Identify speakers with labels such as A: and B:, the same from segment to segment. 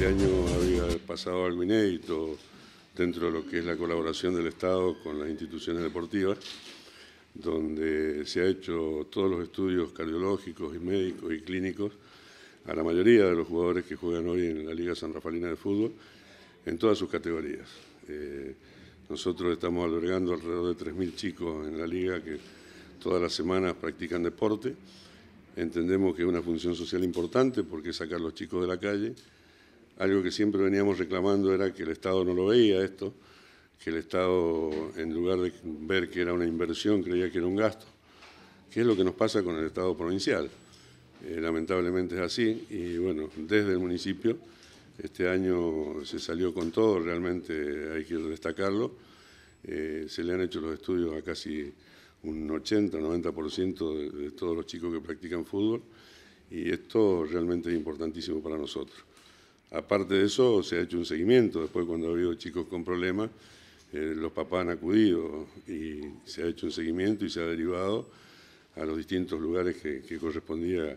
A: Este año había pasado algo inédito dentro de lo que es la colaboración del Estado con las instituciones deportivas, donde se ha hecho todos los estudios cardiológicos y médicos y clínicos a la mayoría de los jugadores que juegan hoy en la Liga San Rafaelina de Fútbol, en todas sus categorías. Eh, nosotros estamos albergando alrededor de 3.000 chicos en la liga que todas las semanas practican deporte. Entendemos que es una función social importante porque es sacar los chicos de la calle. Algo que siempre veníamos reclamando era que el Estado no lo veía esto, que el Estado, en lugar de ver que era una inversión, creía que era un gasto, que es lo que nos pasa con el Estado provincial. Eh, lamentablemente es así y bueno, desde el municipio este año se salió con todo, realmente hay que destacarlo. Eh, se le han hecho los estudios a casi un 80-90% de, de todos los chicos que practican fútbol y esto realmente es importantísimo para nosotros. Aparte de eso, se ha hecho un seguimiento. Después, cuando ha habido chicos con problemas, eh, los papás han acudido y se ha hecho un seguimiento y se ha derivado a los distintos lugares que, que correspondía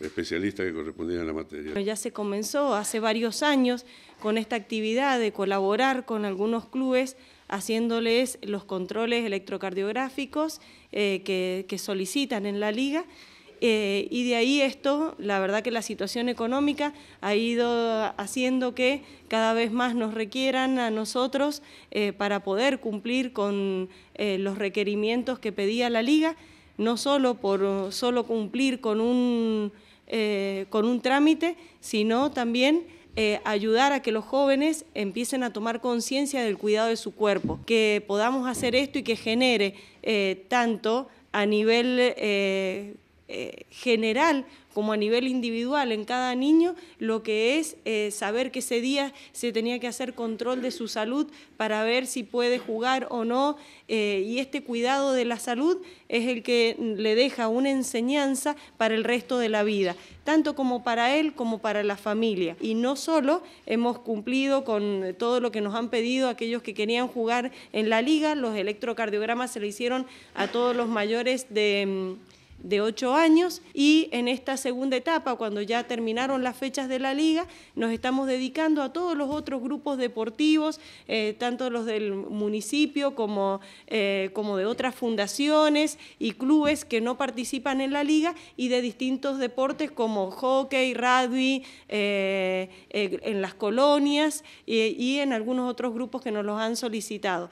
A: especialistas que correspondían a la materia.
B: Ya se comenzó hace varios años con esta actividad de colaborar con algunos clubes haciéndoles los controles electrocardiográficos eh, que, que solicitan en la liga eh, y de ahí esto, la verdad que la situación económica ha ido haciendo que cada vez más nos requieran a nosotros eh, para poder cumplir con eh, los requerimientos que pedía la Liga, no solo por solo cumplir con un, con un trámite, sino también ayudar a que los jóvenes empiecen a tomar conciencia del cuidado de su cuerpo, que podamos hacer esto y que genere tanto a nivel eh, general como a nivel individual en cada niño, lo que es eh, saber que ese día se tenía que hacer control de su salud para ver si puede jugar o no, eh, y este cuidado de la salud es el que le deja una enseñanza para el resto de la vida, tanto como para él como para la familia. Y no solo hemos cumplido con todo lo que nos han pedido aquellos que querían jugar en la liga, los electrocardiogramas se le hicieron a todos los mayores de mm, de ocho años y en esta segunda etapa, cuando ya terminaron las fechas de la liga, nos estamos dedicando a todos los otros grupos deportivos, eh, tanto los del municipio como, eh, como de otras fundaciones y clubes que no participan en la liga y de distintos deportes como hockey, rugby, eh, en las colonias y en algunos otros grupos que nos los han solicitado.